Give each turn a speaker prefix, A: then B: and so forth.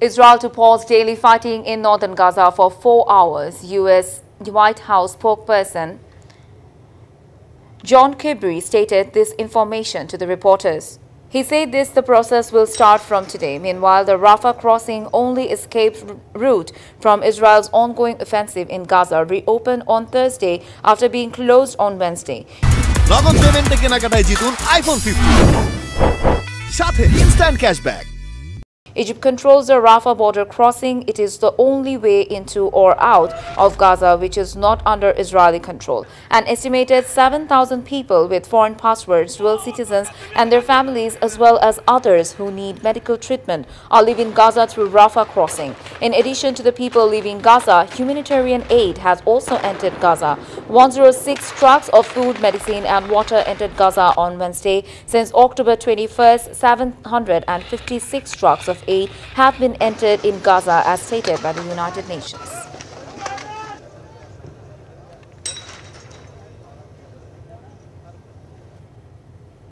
A: Israel to pause daily fighting in northern Gaza for four hours. U.S. White House spokesperson John Kirby stated this information to the reporters. He said this the process will start from today. Meanwhile, the Rafah crossing only escape route from Israel's ongoing offensive in Gaza reopened on Thursday after being closed on Wednesday.
B: নগদ পেমেন্টে কেনাকাটায় জিতুন iPhone fifty সাথে instant cashback
A: Egypt controls the Rafah border crossing. It is the only way into or out of Gaza which is not under Israeli control. An estimated 7,000 people with foreign passports, dual citizens and their families as well as others who need medical treatment are leaving Gaza through Rafah crossing. In addition to the people leaving Gaza, humanitarian aid has also entered Gaza. 106 trucks of food, medicine and water entered Gaza on Wednesday. Since October 21st, 756 trucks of aid have been entered in Gaza as stated by the United Nations.